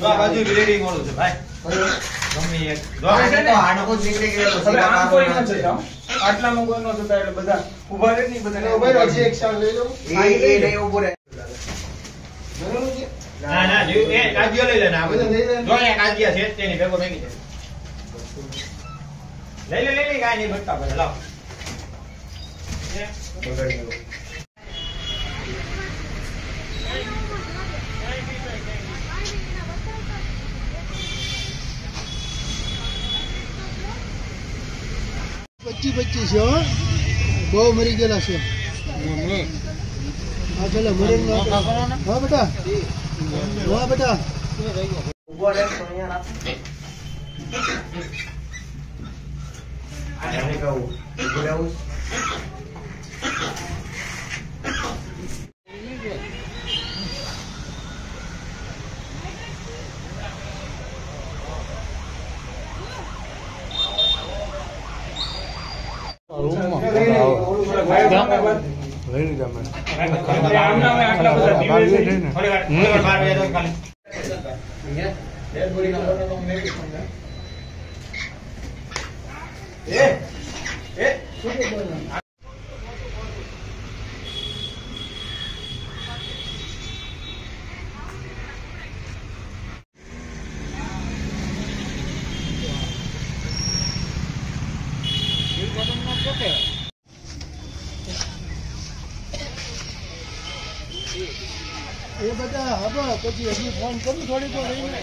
બાજુ રેડી મોડું છે ભાઈ. ગમે એક. આને તો હાડકું જ નીકળી ગયેલું છે. આમ કોઈ ન જતા આટલામાં કોઈ ન જતા એટલે બધા ઊભા રહે નહીં બધા એ- એ નહીં ઊભું રહે. ના ના જો એ કાજિયો લઈ લે ને આ બધું. જો અહીંયા કાજિયા છે તેની ભેગો ભેગી છે લઈ લે લઈ લે કાંઈ નહીં બચતા બધા લાવ. પચી પચી છે હો. બહુ મરી ગયેલા છે. હા ચાલો મરી હા બેટા. હા બેટા. ઊભો રહે તો અહીંયા રાખ. એ બધા હવે પછી હજી ફોન કરું થોડી વાર રહીને